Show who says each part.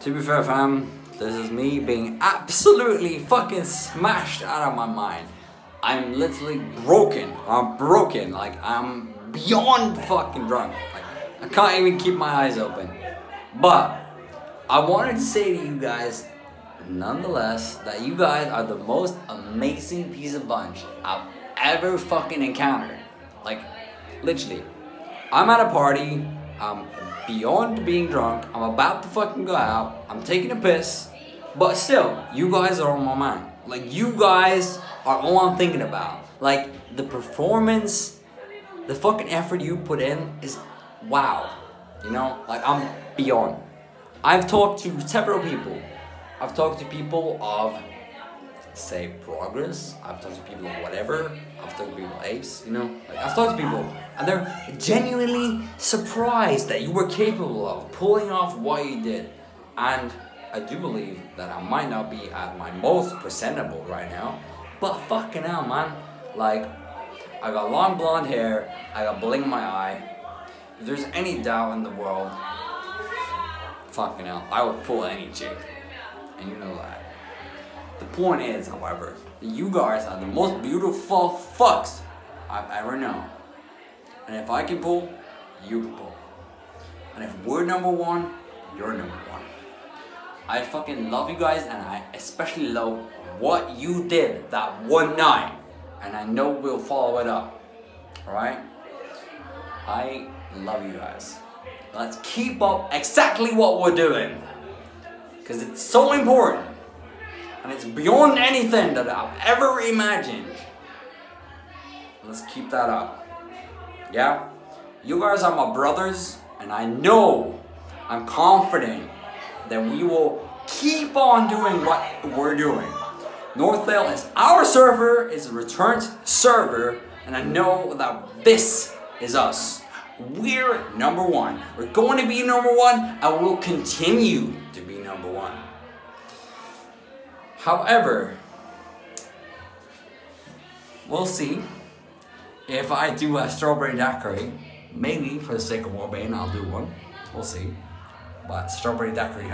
Speaker 1: To be fair, fam, this is me being absolutely fucking smashed out of my mind. I'm literally broken. I'm broken. Like, I'm beyond fucking drunk. Like, I can't even keep my eyes open. But, I wanted to say to you guys, nonetheless, that you guys are the most amazing piece of bunch I've ever fucking encountered. Like, literally. I'm at a party, I'm beyond being drunk, I'm about to fucking go out, I'm taking a piss, but still, you guys are on my mind. Like, you guys are all I'm thinking about. Like, the performance, the fucking effort you put in is wow. You know, like, I'm beyond. I've talked to several people. I've talked to people of say progress. I've talked to people whatever. I've talked to people apes, you know. Like I've talked to people and they're genuinely surprised that you were capable of pulling off what you did. And I do believe that I might not be at my most presentable right now, but fucking hell, man. Like, I got long blonde hair, I got bling in my eye. If there's any doubt in the world, fucking hell, I would pull any chick. And you know that. The point is, however, you guys are the most beautiful fucks I've ever known. And if I can pull, you can pull. And if we're number one, you're number one. I fucking love you guys and I especially love what you did that one night. And I know we'll follow it up. Alright? I love you guys. Let's keep up exactly what we're doing. Because it's so important. And it's beyond anything that I've ever imagined. Let's keep that up. Yeah? You guys are my brothers, and I know, I'm confident that we will keep on doing what we're doing. Northdale is our server, is a returned server, and I know that this is us. We're number one. We're going to be number one, and we'll continue to be number one. However, we'll see if I do a strawberry daiquiri. Maybe for the sake of Warbane, I'll do one. We'll see. But strawberry daiquiri,